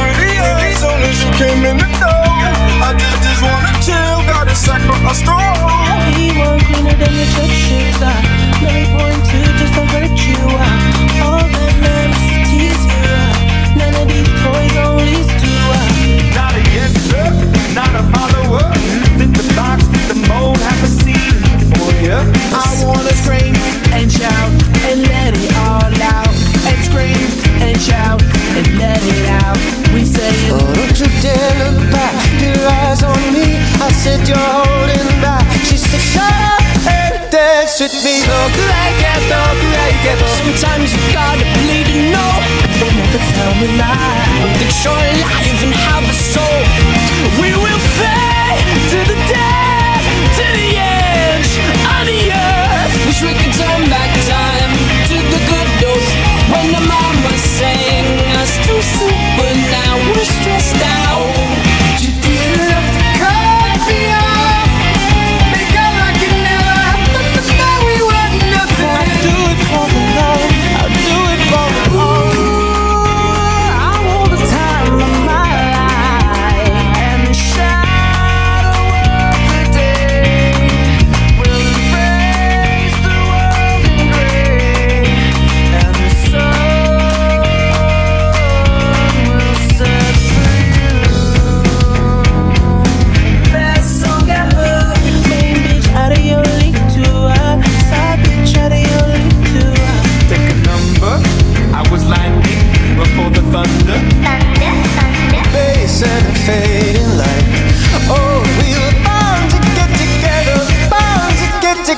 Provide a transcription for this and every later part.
with the eyes soon as you came in the door. I just, just wanna chill, got a sack for a store. You want cleaner than the at me Look like it, look like it. Sometimes you gotta bleed to know You'll never tell me lie That you're alive and have a soul. We will fade to the death, to the edge.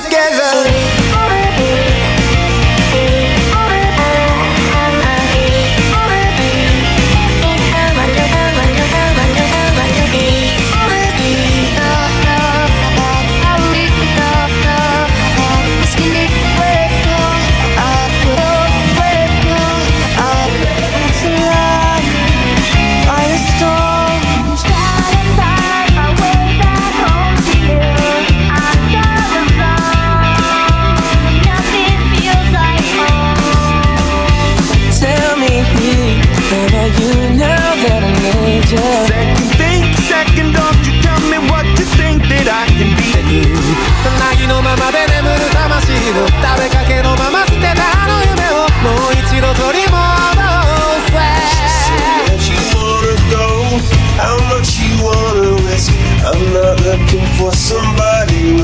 Together.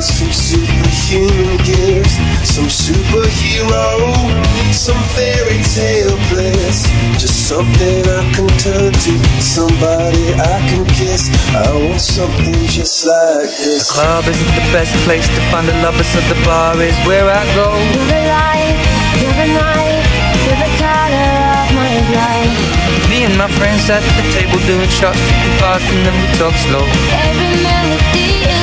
Somebody with some superhuman gifts, some superhero, some fairy tale bliss. Just something I can turn to, somebody I can kiss. I want something just like this. Club isn't the best place to find a lover, so the bar is where I go. You're the light, you're the night, you're the color of my life. Me and my friends at the table doing shots, tripping fast, and then we talk slow. Every melody